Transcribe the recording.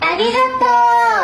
ありがとう。